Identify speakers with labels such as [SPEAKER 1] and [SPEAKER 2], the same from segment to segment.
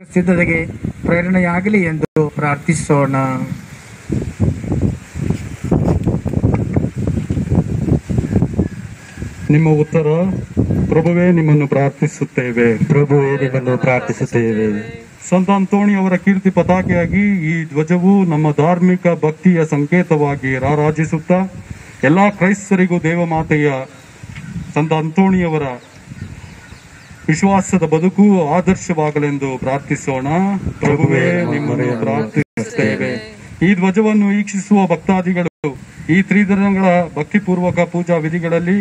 [SPEAKER 1] ಸಿದ್ಧತೆಗೆ ಪ್ರೇರಣೆಯಾಗಲಿ ಎಂದು ಪ್ರಾರ್ಥಿಸೋಣ.
[SPEAKER 2] ನಿಮ್ಮ ಉತ್ತರ ಪ್ರಭುವೇ ನಿಮ್ಮನ್ನು ಪ್ರಾರ್ಥಿಸುತ್ತೇವೆ.
[SPEAKER 3] ಪ್ರಭುವೇ ನಿಮ್ಮನ್ನು ಪ್ರಾರ್ಥಿಸುತ್ತೇವೆ.
[SPEAKER 2] ಸಂತ ಅಂತೋಣಿ ಅವರ ಕೀರ್ತಿ ಪತಾಕೆಯಾಗಿ ಈ ಧ್ವಜವು ನಮ್ಮ ಧಾರ್ಮಿಕ ಭಕ್ತಿಯ ಸಂಕೇತವಾಗಿ ರಾರಾಜಿಸುತ್ತಾ ಎಲ್ಲಾ ಕ್ರೈಸ್ತರಿಗೂ ದೇವಮಾತೆಯ ಸಂತ ಅಂತೋಣಿಯವರ ವಿಶ್ವಾಸದ ಬದುಕು ಆದರ್ಶವಾಗಲೆಂದು ಪ್ರಾರ್ಥಿಸೋಣ. ಪ್ರಭುವೇ ನಿಮ್ಮನ್ನು ಪ್ರಾರ್ಥಿಸುತ್ತೇವೆ. ಈ ಧ್ವಜವನ್ನು ವೀಕ್ಷಿಸುವ ಭಕ್ತಾದಿಗಳು ಈ ತ್ರಿದಿನಗಳ ಭಕ್ತಿಪೂರ್ವಕ ಪೂಜಾ ವಿಧಿಗಳಲ್ಲಿ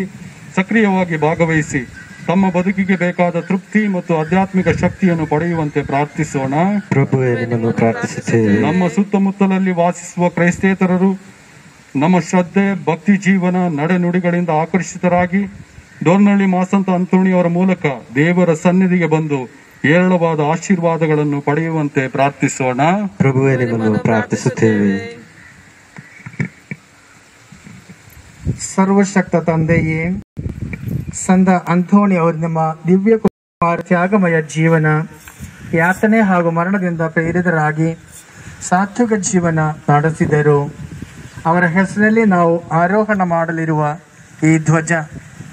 [SPEAKER 2] ಸಕ್ರಿಯವಾಗಿ ಭಾಗವಹಿಸಿ ತಮ್ಮ ಬದುಕಿಗೆ ಬೇಕಾದ ತೃಪ್ತಿ ಮತ್ತು ಆಧ್ಯಾತ್ಮಿಕ ಶಕ್ತಿಯನ್ನು ಪಡೆಯುವಂತೆ ಪ್ರಾರ್ಥಿಸೋಣ.
[SPEAKER 3] ಪ್ರಭುವೇ ನಿಮ್ಮನ್ನು ಪ್ರಾರ್ಥಿಸುತ್ತೇವೆ.
[SPEAKER 2] ನಮ್ಮ ಸುತ್ತಮುತ್ತಲಲ್ಲಿ ವಾಸಿಸುವ ಕ್ರೈಸ್ತೇತರರು ನಮ್ಮ ಶ್ರದ್ಧೆ ಭಕ್ತಿ ಜೀವನ ನಡೆನುಡಿಗಳಿಂದ ಆಕರ್ಷಿತರಾಗಿ ಡೋರ್ನಳ್ಳಿ ಮಾಸಂತ ಅಂತೋಣಿಯವರ ಮೂಲಕ ದೇವರ ಸನ್ನಿಧಿಗೆ ಬಂದು ಏರಳವಾದ ಆಶೀರ್ವಾದಗಳನ್ನು ಪಡೆಯುವಂತೆ ಪ್ರಾರ್ಥಿಸೋಣ.
[SPEAKER 3] ಪ್ರಭುವೇ ನಿಮ್ಮನ್ನು ಪ್ರಾರ್ಥಿಸುತ್ತೇವೆ.
[SPEAKER 1] ಸರ್ವಶಕ್ತ ತಂದೆಯೇ ಸಂದ ಅಂಥೋಣಿ ಅವರು ನಿಮ್ಮ ದಿವ್ಯ ಕುಮಾರ ತ್ಯಾಗಮಯ ಜೀವನ ಯಾತನೆ ಹಾಗೂ ಮರಣದಿಂದ ಪ್ರೇರಿತರಾಗಿ ಸಾತ್ವಿಕ ಜೀವನ ನಡೆಸಿದರು. ಅವರ ಹೆಸರಿನಲ್ಲಿ ನಾವು ಆರೋಹಣ ಮಾಡಲಿರುವ ಈ ಧ್ವಜ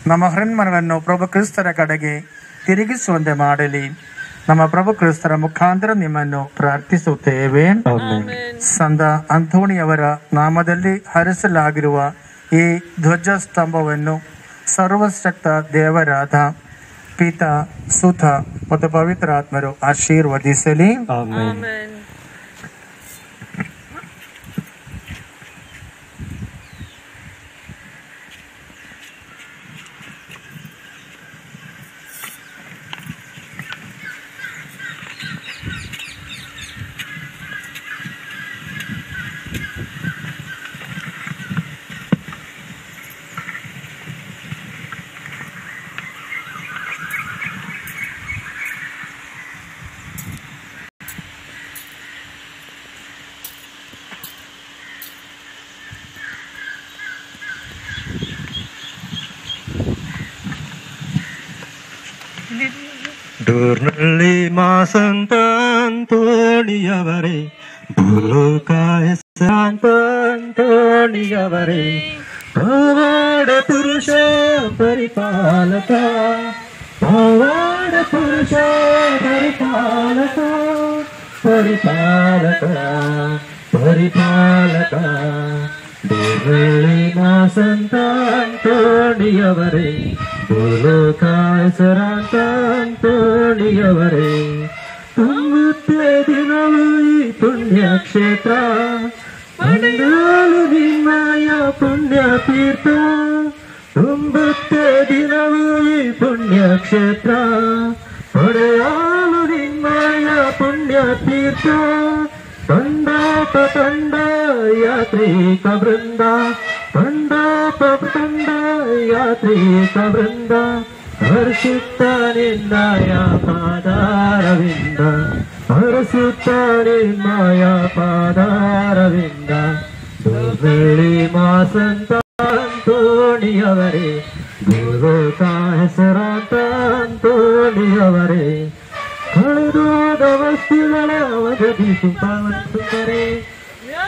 [SPEAKER 1] ನಮ್ಮ ಹೃನ್ಮನವನ್ನು ಪ್ರಭು ಕ್ರಿಸ್ತರ ಕಡೆಗೆ ತಿರುಗಿಸುವಂತೆ ಮಾಡಲಿ. ನಮ್ಮ ಪ್ರಭು ಕ್ರಿಸ್ತರ ಮುಖಾಂತರ ನಿಮ್ಮನ್ನು ಪ್ರಾರ್ಥಿಸುತ್ತೇವೆ.
[SPEAKER 3] ಸಂದ
[SPEAKER 1] ಸಂತ ಅಂಥೋಣಿಯವರ ನಾಮದಲ್ಲಿ ಹರಿಸಲಾಗಿರುವ ಈ ಧ್ವಜ ಸ್ತಂಭವನ್ನು ಸರ್ವಶಕ್ತ ದೇವರಾದ ಪಿತ ಸುತ ಮತ್ತು ಪವಿತ್ರಾತ್ಮರು ಆಶೀರ್ವದಿಸಲಿ.
[SPEAKER 3] ಆಮೆನ್. ಡೋರ್ನಳ್ಳಿ ಮಾಸಂತ ಅಂತೋಣಿಯವರೇ ಭೂಲೋಕ ಹೆಸರಾಂತ ಅಂತೋಣಿಯವರೇ ಪವಾಡ ಪುರುಷ ಪರಿಪಾಲಕ ಪವಾಡ ಪುರುಷ ಪರಿಪಾಲಕ ಪರಿಪಾಲಕ ಪರಿಪಾಲಕ ಡೋರ್ನಳ್ಳಿ ಮಾಸಂತ ಅಂತೋಣಿಯವರೇ ಭೂಲೋಕ ಹೆಸರಾಂತ ಅಂತೋಣಿಯವರೇ ತುಂಬುತ್ತೆ ದಿನವೂ ಈ ಪುಣ್ಯ ಕ್ಷೇತ್ರ ಮಂಡಾಲು ನಿಮ್ಮಯ ಪುಣ್ಯ ತೀರ್ಥ ತುಂಬುತ್ತೆ ದಿನವೂ ಈ ಪುಣ್ಯ ಕ್ಷೇತ್ರ ಹೊಡೆಯಾಲು ನಿಮ್ಮಯ ಪುಣ್ಯ ತೀರ್ಥ ತಂಡಾಪ ತಂಡ ಯಾತ್ರಿಕ ವೃಂದ ತಂಡಾಪ ತಂಡ ಯಾತ್ರಿಕ ವೃಂದ ಹರಿಸುತ್ತ ನಿನ್ನಯ ಪಾದಾರವಿಂದ ಹರಸುತ್ತ ನಿನ್ನಯ ಪಾದಾರವಿಂದ. ಬೆಳಿ ಮಾಸಂತ ಅಂತೋಣಿಯವರೇ, ಗುರು ಹೆಸರಾಂತ ಅಂತೋಣಿಯವರೇ. ಕಳೆದೋದ ವಸ್ತುಗಳ ಒದಗಿಸು ಪಾವತಿಸುತ್ತಾರೆ.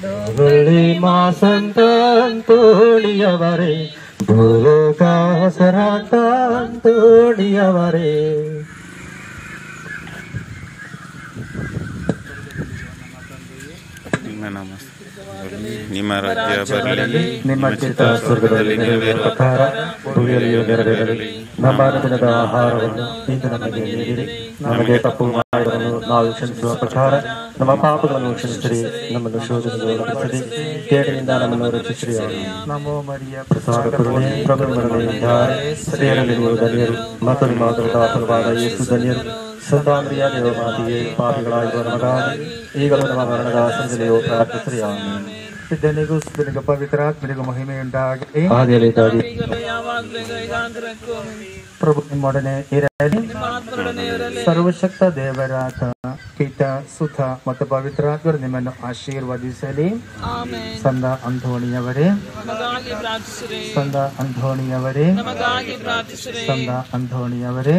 [SPEAKER 4] ವಸ್ತುಗಳ ಮಾಸಂತೋಳಿಯವರೇ ಸಂದರೆ ವ್ಯಾಧಿಸ್ಥ ಜನರಿಗೆ ಉತ್ತಮ ವೈದ್ಯರೇ ಭಕ್ತರ ರನ್ಮನ ಸೆಳೆಯುವ ಬೋಧಕರೇ ಭಕ್ತರ ರನ್ಮನ ಸೆಳೆಯುವ ಬೋಧಕರೇ ಸದ್ಗುಣಶಾಲಿ
[SPEAKER 3] ಅಂತೋಣಿಯವರೇ ಬೆಳ್ಳಿ ಮಾಸಂತ ಅಂತೋಣಿಯವರೇ ಭೂಲೋಕ ಅಂತೋಣಿಯವರೇ
[SPEAKER 5] ನಿಮ್ಮ ರಾಜ್ಯ ಬರಲಿ.
[SPEAKER 3] ನಿಮ್ಮ ಚಿತ್ತ ಸ್ವರ್ಗದಲ್ಲಿ ನೆರವೇರುವ ಪ್ರಕಾರ ಭೂಮಿಯಲ್ಲಿಯೂ ನೆರವೇರಲಿ ನಮ್ಮ ದಿನದ ಆಹಾರವನ್ನು ಇಂದು ನಮಗೆ ನೀಡಿರಿ. ನಮಗೆ ತಪ್ಪು ಮಾಡಿದವನ್ನು ನಾವು ಕ್ಷಮಿಸುವ ಪ್ರಕಾರ ನಮ್ಮ ಪಾಪಗಳನ್ನು ಕ್ಷಮಿಸಿರಿ ನಮ್ಮನ್ನು ಶೋಧನೆಗೆ ಒಳಪಡಿಸದೆ ಕೇಡಿನಿಂದ ನಮ್ಮನ್ನು ರಕ್ಷಿಸಿರಿ
[SPEAKER 1] ನಮೋ ಮರಿಯ
[SPEAKER 3] ಪ್ರಸಾದ ಕರುಣೆ ಪ್ರಭು ಮರಣೆಯಿಂದ ಸ್ತ್ರೀಯರಲ್ಲಿ ನೀವು ಧನ್ಯರು ಮತ್ತು ನಿಮ್ಮ ಉದರದ ಫಲವಾದ ಯೇಸು ಧನ್ಯರು ಸಂತಾಂದ್ರಿಯ ದೇವಮಾತೆಯೇ ಪಾಪಿಗಳಾಗಿರುವ ನಮಗಾಗಿ ಈಗಲೂ ನಮ್ಮ ಮರಣದ ಸಂಜೆಯು ಪ್ರಾರ್ಥಿಸಿರಿ ಆಮೇನ್
[SPEAKER 1] ಪಿತನಿಗೂ ಸುತನಿಗೂ ಪವಿತ್ರಾತ್ಮನಿಗೂ ಮಹಿಮೆಯುಂಟಾಗಲಿ ಪ್ರಭು ನಿಮ್ಮೊಡನೆ ಇರಲಿ ಸರ್ವಶಕ್ತ ದೇವರಾತ ಪಿತ ಸುತ ಮತ್ತು ಪವಿತ್ರಾತ್ಮರು ನಿಮ್ಮನ್ನು ಆಶೀರ್ವದಿಸಲಿ ಸಂದ ಅಂಧೋಣಿಯವರೇ. ಸಂದ ಅಂಧೋಣಿಯವರೇ ಸಂದ ಅಂಧೋಣಿಯವರೇ